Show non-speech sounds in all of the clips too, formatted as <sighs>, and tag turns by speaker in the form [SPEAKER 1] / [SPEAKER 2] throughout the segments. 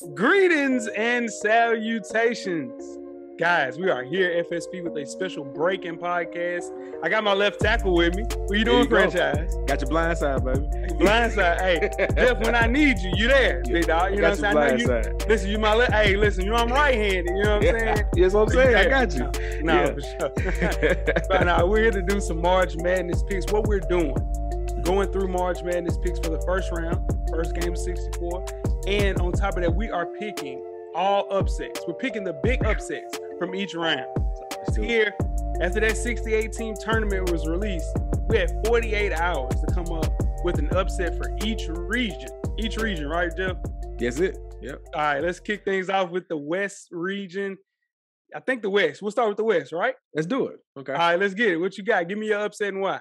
[SPEAKER 1] Greetings and salutations. Guys, we are here at FSP with a special breaking podcast. I got my left tackle with me. What you doing,
[SPEAKER 2] you go.
[SPEAKER 1] franchise?
[SPEAKER 2] Got your blind side, baby.
[SPEAKER 1] Blindside. hey, Jeff, when I need you, you there, <laughs> big dog. You know
[SPEAKER 2] got
[SPEAKER 1] what I'm saying?
[SPEAKER 2] your
[SPEAKER 1] I you,
[SPEAKER 2] side.
[SPEAKER 1] listen, you my left. Hey, listen, you know I'm right-handed. You know what I'm saying?
[SPEAKER 2] Yes, what I'm saying. I got you. <laughs>
[SPEAKER 1] No,
[SPEAKER 2] Yeah.
[SPEAKER 1] for sure. <laughs> but now we're here to do some March Madness picks. What we're doing, going through March Madness picks for the first round, first game of 64. And on top of that, we are picking all upsets. We're picking the big upsets from each round.
[SPEAKER 2] It.
[SPEAKER 1] Here, after that 68 team tournament was released, we had 48 hours to come up with an upset for each region. Each region, right, Jeff?
[SPEAKER 2] That's it. Yep.
[SPEAKER 1] All right, let's kick things off with the West region. I think the West. We'll start with the West, right?
[SPEAKER 2] Let's do it. Okay.
[SPEAKER 1] All right, let's get it. What you got? Give me your upset and why.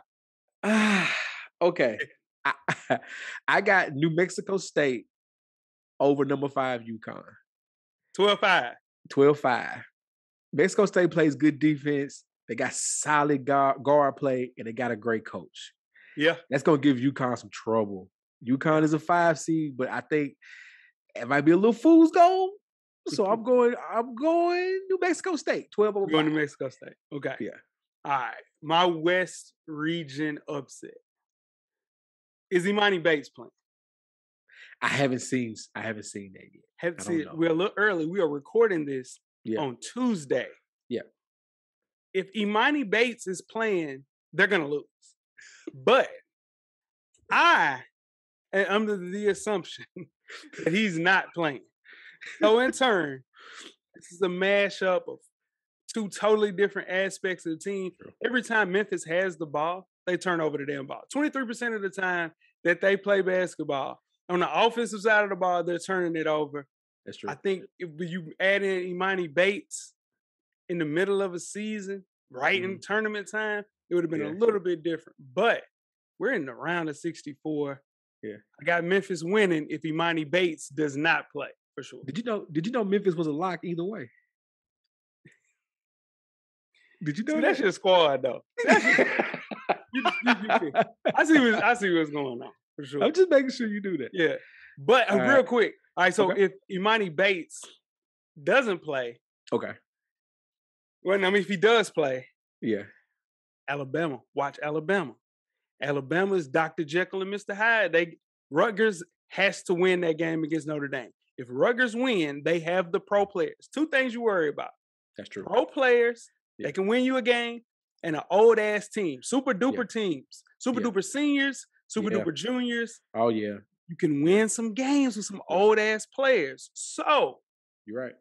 [SPEAKER 2] Ah, <sighs> okay. <laughs> I, <laughs> I got New Mexico State over number five UConn.
[SPEAKER 1] 12 5.
[SPEAKER 2] 12 5. Mexico State plays good defense. They got solid guard, guard play, and they got a great coach.
[SPEAKER 1] Yeah.
[SPEAKER 2] That's going to give UConn some trouble. UConn is a five seed, but I think it might be a little fool's goal. So I'm going, I'm going New Mexico State, 12 over
[SPEAKER 1] Going to. Mexico State. Okay.
[SPEAKER 2] Yeah.
[SPEAKER 1] All right. My West region upset. Is Emoni Bates playing?
[SPEAKER 2] I haven't seen, I haven't seen that yet.
[SPEAKER 1] Haven't seen
[SPEAKER 2] know.
[SPEAKER 1] We're a little early. We are recording this
[SPEAKER 2] Yeah.
[SPEAKER 1] on Tuesday.
[SPEAKER 2] Yeah.
[SPEAKER 1] If Emoni Bates is playing, they're gonna lose. But I am under the assumption <laughs> that he's not playing. So in turn, this is a mashup of two totally different aspects of the team. Every time Memphis has the ball, they turn over the damn ball. 23% of the time that they play basketball, on the offensive side of the ball, they're turning it over.
[SPEAKER 2] That's true.
[SPEAKER 1] I think if you add in Emoni Bates in the middle of a season, right in tournament time, it would have been
[SPEAKER 2] Mm-hmm. Yeah.
[SPEAKER 1] a little bit different. But we're in the round of 64.
[SPEAKER 2] Yeah.
[SPEAKER 1] I got Memphis winning if Emoni Bates does not play for sure.
[SPEAKER 2] Did you know? Did you know Memphis was a lock either way? Did you know
[SPEAKER 1] See,
[SPEAKER 2] that?
[SPEAKER 1] that's your squad though. <laughs> You- you- you- I see what I see what's going on for sure.
[SPEAKER 2] I'm just making sure you do that.
[SPEAKER 1] Yeah. But uh,
[SPEAKER 2] All
[SPEAKER 1] real
[SPEAKER 2] right.
[SPEAKER 1] quick. All right. So
[SPEAKER 2] Okay.
[SPEAKER 1] if Emoni Bates doesn't play,
[SPEAKER 2] Okay.
[SPEAKER 1] well, I mean, if he does play,
[SPEAKER 2] Yeah.
[SPEAKER 1] Alabama. Watch Alabama. Alabama's Dr. Jekyll and Mr. Hyde. They Rutgers has to win that game against Notre Dame. If Rutgers win, they have the pro players. Two things you worry about:
[SPEAKER 2] That's true.
[SPEAKER 1] pro players,
[SPEAKER 2] Yeah.
[SPEAKER 1] they can win you a game, and an old ass team, super duper teams, super
[SPEAKER 2] Yeah.
[SPEAKER 1] duper seniors, super
[SPEAKER 2] Yeah.
[SPEAKER 1] duper juniors.
[SPEAKER 2] Oh yeah,
[SPEAKER 1] You can win some games with some old ass players. So
[SPEAKER 2] you're right.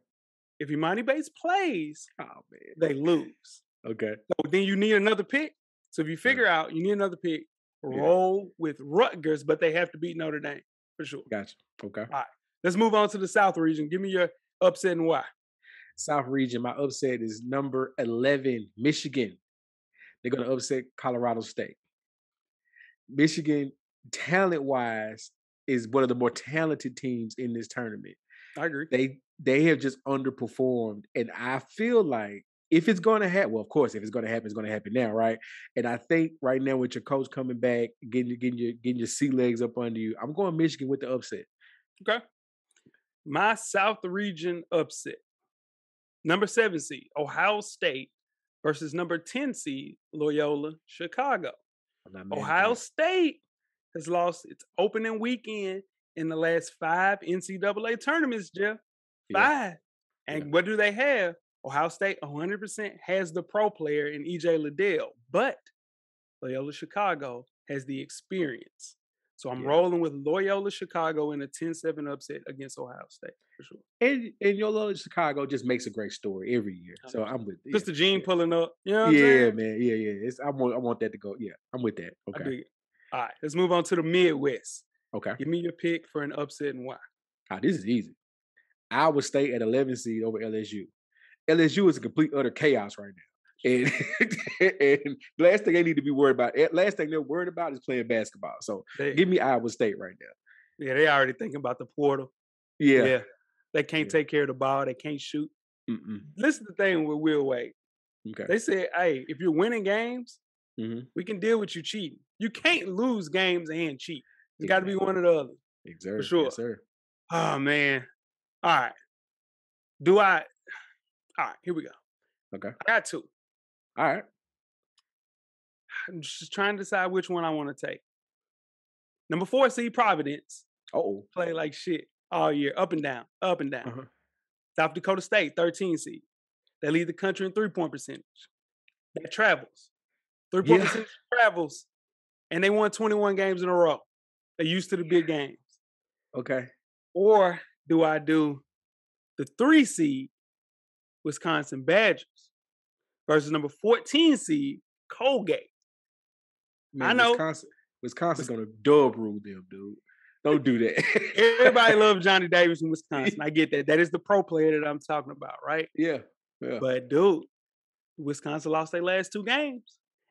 [SPEAKER 1] if Emoni Bates plays,
[SPEAKER 2] Oh man.
[SPEAKER 1] they lose.
[SPEAKER 2] Okay.
[SPEAKER 1] So then you need another pick. So if you figure out you need another pick, roll with Rutgers, but they have to beat Notre Dame for sure.
[SPEAKER 2] Gotcha. Okay. All right.
[SPEAKER 1] Let's move on to the South region. Give me your upset and why.
[SPEAKER 2] South region. My upset is number eleven, Michigan. They're gonna upset Colorado State. Michigan, talent wise, is one of the more talented teams in this tournament.
[SPEAKER 1] I agree.
[SPEAKER 2] they they have just underperformed and i feel like if it's going to happen well of course if it's going to happen it's going to happen now right and i think right now with your coach coming back getting getting your getting your sea legs up under you i'm going michigan with the upset
[SPEAKER 1] Okay. My South region upset. Number seven seed, Ohio State versus number 10 seed, Loyola, Chicago.
[SPEAKER 2] I'm not mad at
[SPEAKER 1] Ohio. State has lost its opening weekend in the last five NCAA tournaments, Jeff.
[SPEAKER 2] Yeah.
[SPEAKER 1] Five. And
[SPEAKER 2] Yeah.
[SPEAKER 1] what do they have? Ohio State 100% has the pro player in EJ Liddell, but Loyola Chicago has the experience. So I'm
[SPEAKER 2] Yeah.
[SPEAKER 1] rolling with Loyola Chicago in a 10-7 upset against Ohio State for sure.
[SPEAKER 2] and and loyola chicago just makes a great story every year so i'm with yeah,
[SPEAKER 1] Sister Jean
[SPEAKER 2] yeah.
[SPEAKER 1] pulling up. You know what I'm
[SPEAKER 2] yeah man yeah yeah it's, I, want, I want that to go yeah i'm with that okay
[SPEAKER 1] it. All right, let's move on to the Midwest.
[SPEAKER 2] okay
[SPEAKER 1] Give me your pick for an upset and why.
[SPEAKER 2] Ah, this is easy iowa state at 11 seed over lsu lsu is a complete utter chaos right now and, <laughs> and last thing they need to be worried about, eh, last thing they're worried about is playing basketball. So
[SPEAKER 1] They,
[SPEAKER 2] give me Iowa State right now.
[SPEAKER 1] yeah, they already thinking about the portal.
[SPEAKER 2] Yeah.
[SPEAKER 1] They can't
[SPEAKER 2] Yeah.
[SPEAKER 1] take care of the ball. They can't shoot.
[SPEAKER 2] Mm-mm.
[SPEAKER 1] Listen to the thing with Will Wade.
[SPEAKER 2] Okay.
[SPEAKER 1] They said, hey, if you're winning games,
[SPEAKER 2] Mhm.
[SPEAKER 1] we can deal with you cheating. You can't lose games and cheat. It's got to be one or the other.
[SPEAKER 2] Exactly.
[SPEAKER 1] sure.
[SPEAKER 2] Yes, sir.
[SPEAKER 1] Oh, man. All right. Do I? All right. Here we go.
[SPEAKER 2] Okay.
[SPEAKER 1] I got two.
[SPEAKER 2] All right.
[SPEAKER 1] I'm just trying to decide which one I want to take. Number four, seed Providence
[SPEAKER 2] Oh.
[SPEAKER 1] play like shit all year, up and down, up and down.
[SPEAKER 2] Uh-huh.
[SPEAKER 1] South Dakota State, 13 seed. They lead the country in three point percentage. That travels. Three point
[SPEAKER 2] Yeah.
[SPEAKER 1] percentage travels. And they won 21 games in a row. They're used to the big games.
[SPEAKER 2] Okay.
[SPEAKER 1] Or do I do the three seed Wisconsin Badgers versus number 14 seed Colgate?
[SPEAKER 2] Man,
[SPEAKER 1] know.
[SPEAKER 2] Wisconsin. Wisconsin's gonna dub rule them, dude. Don't do that. <laughs>
[SPEAKER 1] Everybody loves Johnny Davis in <laughs> Wisconsin. I get that. That is the pro player that I'm talking about, right?
[SPEAKER 2] Yeah. Yeah.
[SPEAKER 1] But dude, Wisconsin lost their last two games.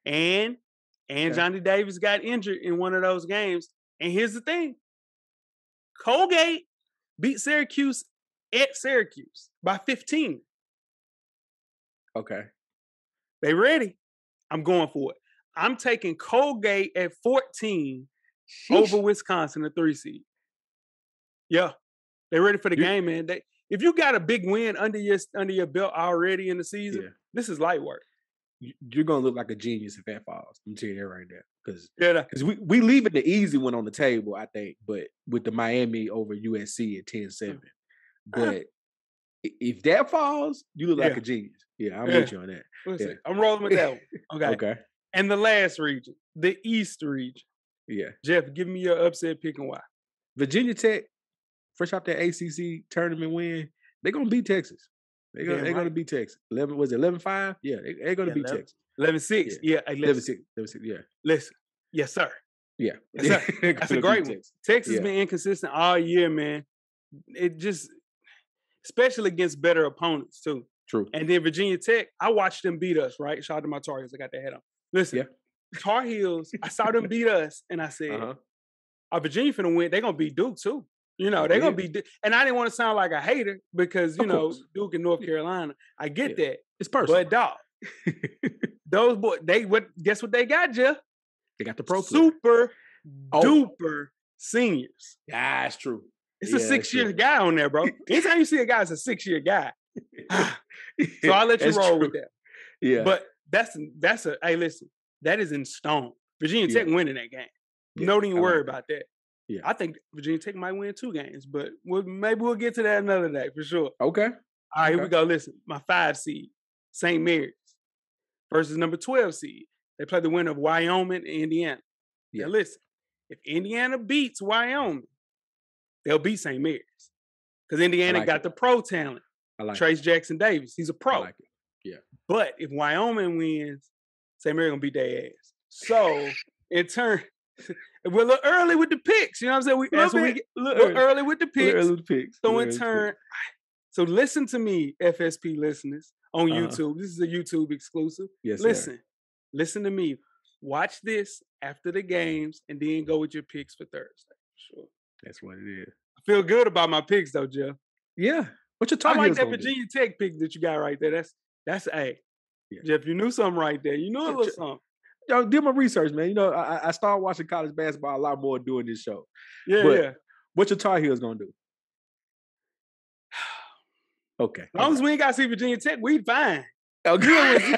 [SPEAKER 1] And and
[SPEAKER 2] Okay.
[SPEAKER 1] Johnny Davis got injured in one of those games. And here's the thing. Colgate beat Syracuse at Syracuse by 15.
[SPEAKER 2] okay.
[SPEAKER 1] They ready? I'm going for it. I'm taking Colgate at 14 over Wisconsin, the three seed. Yeah, they ready for the
[SPEAKER 2] You-
[SPEAKER 1] game, man. They, if you got a big win under your under your belt already in the season,
[SPEAKER 2] Yeah.
[SPEAKER 1] this is light work.
[SPEAKER 2] You- You're gonna look like a genius if that falls. I'm telling you that right now, Because
[SPEAKER 1] Yeah,
[SPEAKER 2] because we we leaving the easy one on the table, I think, but with the Miami over USC at 10-7. Uh-huh. But if that falls, you look like a genius. Yeah, I'm
[SPEAKER 1] Yeah.
[SPEAKER 2] with you on that. Yeah.
[SPEAKER 1] I'm rolling with that one. <laughs> Okay.
[SPEAKER 2] Okay.
[SPEAKER 1] And the last region, the East region.
[SPEAKER 2] Yeah.
[SPEAKER 1] Jeff, give me your upset pick and why.
[SPEAKER 2] Virginia Tech, fresh off that ACC tournament win, they're gonna beat Texas. They're gonna,
[SPEAKER 1] Damn
[SPEAKER 2] they're gonna
[SPEAKER 1] right.
[SPEAKER 2] beat Texas. Eleven was it 11-5? Yeah, they, they're gonna
[SPEAKER 1] Yeah,
[SPEAKER 2] beat
[SPEAKER 1] 11.
[SPEAKER 2] Texas.
[SPEAKER 1] 11 6. Yeah, hey,
[SPEAKER 2] 11 6. 11 6. Yeah.
[SPEAKER 1] listen. Yes, sir.
[SPEAKER 2] Yeah.
[SPEAKER 1] Yes, sir. <laughs> That's a great one.
[SPEAKER 2] Texas.
[SPEAKER 1] Texas
[SPEAKER 2] Yeah.
[SPEAKER 1] been inconsistent all year, man. It just, especially against better opponents, too.
[SPEAKER 2] True.
[SPEAKER 1] And then Virginia Tech, I watched them beat us, right? Shout out to my Tar Heels. I got their head on. Listen,
[SPEAKER 2] Yeah.
[SPEAKER 1] Tar Heels, I saw them beat us, and I said,
[SPEAKER 2] Uh-huh.
[SPEAKER 1] "Are Virginia finna win? They're gonna beat Duke too. You know,
[SPEAKER 2] They
[SPEAKER 1] they're gonna be." And I didn't want to sound like a hater because you know. Duke and North Carolina. I get that,
[SPEAKER 2] It's personal.
[SPEAKER 1] but dog, <laughs> those boys, they what? Guess what they got, Jeff?
[SPEAKER 2] they got the pro.
[SPEAKER 1] Super
[SPEAKER 2] Oh.
[SPEAKER 1] duper seniors.
[SPEAKER 2] Yeah, that's true.
[SPEAKER 1] It's
[SPEAKER 2] Yeah,
[SPEAKER 1] a six year guy on there, bro. <laughs> Anytime you see a guy, it's a six year guy. <laughs> <laughs> So I'll let you roll with that.
[SPEAKER 2] Yeah.
[SPEAKER 1] But that's that's a hey, listen, that is in stone. Virginia
[SPEAKER 2] Yeah.
[SPEAKER 1] Tech winning that game.
[SPEAKER 2] Yeah,
[SPEAKER 1] Don't even worry
[SPEAKER 2] like
[SPEAKER 1] about that.
[SPEAKER 2] Yeah.
[SPEAKER 1] I think Virginia Tech might win two games, but we'll, maybe we'll get to that another day for sure.
[SPEAKER 2] okay.
[SPEAKER 1] All right, here we go. Listen, my five seed, St. Mary's versus number 12 seed. They play the winner of Wyoming and Indiana.
[SPEAKER 2] Yeah.
[SPEAKER 1] Now listen, if Indiana beats Wyoming, they'll beat St. Mary's. Because Indiana
[SPEAKER 2] like
[SPEAKER 1] got
[SPEAKER 2] it.
[SPEAKER 1] the pro talent.
[SPEAKER 2] I like
[SPEAKER 1] Trayce Jackson Davis. He's a
[SPEAKER 2] it. I
[SPEAKER 1] pro.
[SPEAKER 2] like it.
[SPEAKER 1] But if Wyoming wins, St. Mary gonna beat their ass. So in turn, <laughs> we're a little early with the picks. You know what I'm saying? We, that's what we
[SPEAKER 2] bit,
[SPEAKER 1] get. We're early with the picks.
[SPEAKER 2] early with the picks.
[SPEAKER 1] So in turn, so listen to me, FSP listeners on
[SPEAKER 2] Uh-huh.
[SPEAKER 1] YouTube. This is a YouTube exclusive.
[SPEAKER 2] yes, sir.
[SPEAKER 1] listen, listen to me. Watch this after the games, and then go with your picks for Thursday. Sure.
[SPEAKER 2] That's what it is.
[SPEAKER 1] I feel good about my picks though, Jeff.
[SPEAKER 2] Yeah. What your
[SPEAKER 1] I
[SPEAKER 2] Tar
[SPEAKER 1] like
[SPEAKER 2] Heels
[SPEAKER 1] that? Virginia Tech pick that you got right there. That's that's a.
[SPEAKER 2] Yeah.
[SPEAKER 1] Jeff, you knew something right there. You knew a little something.
[SPEAKER 2] Yo, did my research, man. You know, I, I- I started watching college basketball a lot more doing this show.
[SPEAKER 1] Yeah,
[SPEAKER 2] But-
[SPEAKER 1] yeah.
[SPEAKER 2] What your Tar Heels gonna do? Okay.
[SPEAKER 1] As long as we ain't got to see Virginia Tech, we fine.
[SPEAKER 2] okay.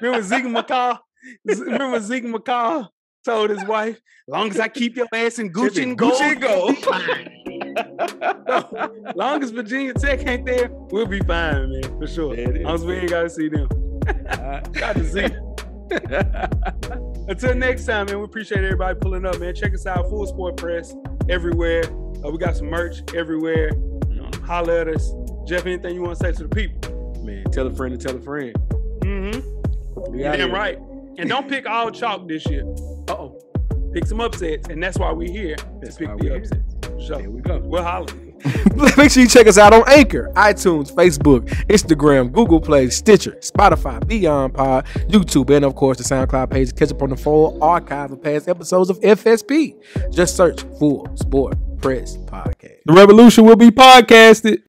[SPEAKER 1] Remember Zeke McCall? Remember Zeke <laughs> McCall told his wife, "As long as I keep your ass in Gucci and gold,
[SPEAKER 2] Gucci and gold.
[SPEAKER 1] As <laughs> long as Virginia Tech ain't there, we'll be fine, man, for sure. As long as we ain't got to see them. Got to see. Until next time, man, we appreciate everybody pulling up, man. Check us out, Full Sport Press, everywhere. Uh, we got some merch everywhere. You know, holler at us. Jeff, anything you want to say to the people?
[SPEAKER 2] Man, tell a friend to tell a friend.
[SPEAKER 1] Mm-hmm. You're damn right. And don't pick all chalk this year.
[SPEAKER 2] Uh-oh.
[SPEAKER 1] Pick some upsets, and that's why we're here
[SPEAKER 2] That's
[SPEAKER 1] to pick the
[SPEAKER 2] we're here.
[SPEAKER 1] Upsets. For
[SPEAKER 2] There we go.
[SPEAKER 1] We'll holler. <laughs>
[SPEAKER 3] Make sure you check us out on Anchor, iTunes, Facebook, Instagram, Google Play, Stitcher, Spotify, Beyond Pod, YouTube, and of course the SoundCloud page to catch up on the full archive of past episodes of FSP. Just search Full Sport Press Podcast.
[SPEAKER 1] The revolution will be podcasted.